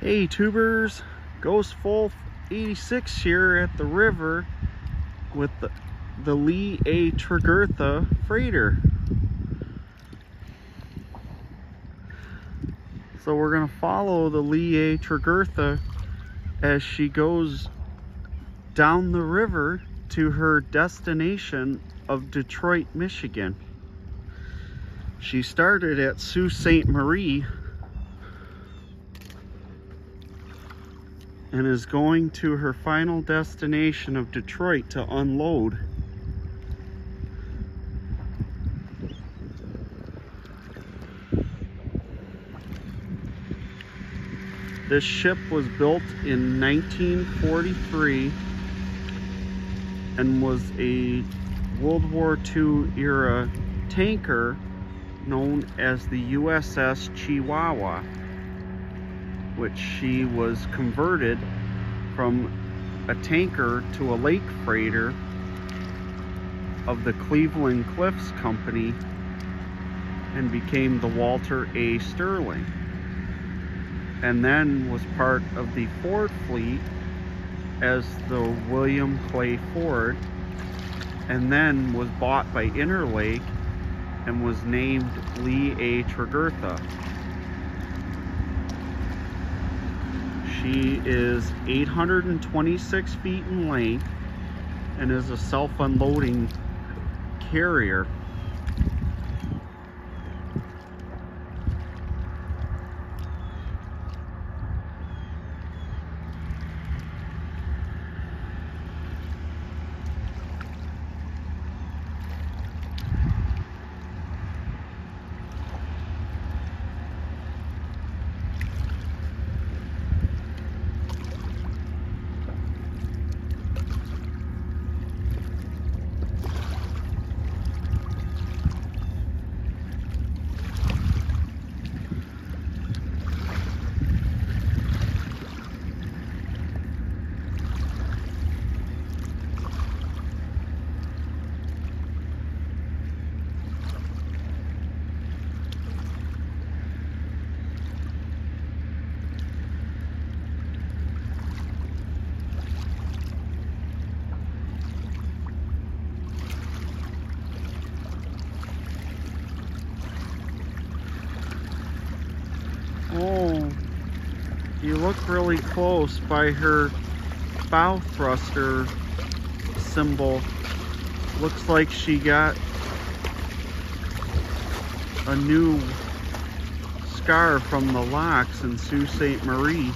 Hey tubers, Ghost Full 86 here at the river with the, the Lee A. Tregurtha freighter. So we're gonna follow the Lee A. Tregurtha as she goes down the river to her destination of Detroit, Michigan. She started at Sault Ste. Marie and is going to her final destination of Detroit to unload. This ship was built in 1943 and was a World War II era tanker known as the USS Chiwawa which she was converted from a tanker to a lake freighter of the Cleveland Cliffs Company and became the Walter A. Sterling. And then was part of the Ford fleet as the William Clay Ford and then was bought by Interlake and was named Lee A. Tregurtha. She is 826 feet in length and is a self-unloading carrier. Oh, you look really close by her bow thruster symbol. Looks like she got a new scar from the locks in Sault Ste. Marie.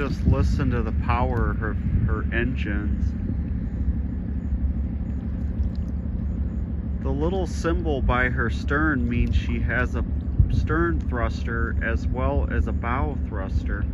Just listen to the power of her, engines. The little symbol by her stern means she has a stern thruster as well as a bow thruster.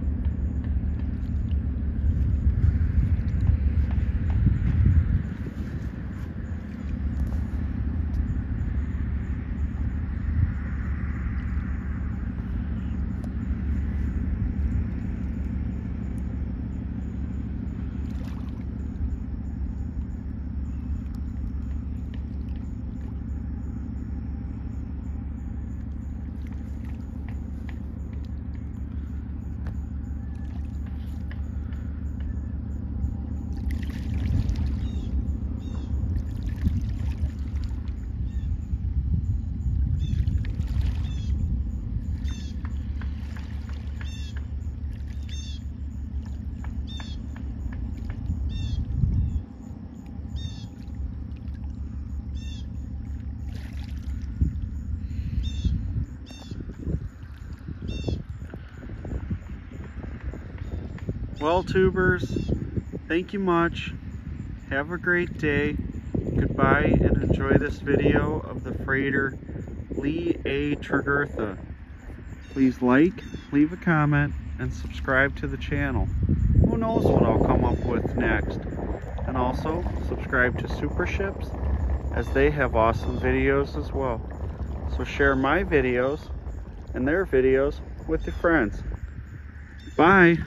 Well, tubers, thank you much. Have a great day. Goodbye and enjoy this video of the freighter Lee A. Tregurtha. Please like, leave a comment, and subscribe to the channel. Who knows what I'll come up with next. And also, subscribe to Super Ships, as they have awesome videos as well. So share my videos and their videos with your friends. Bye!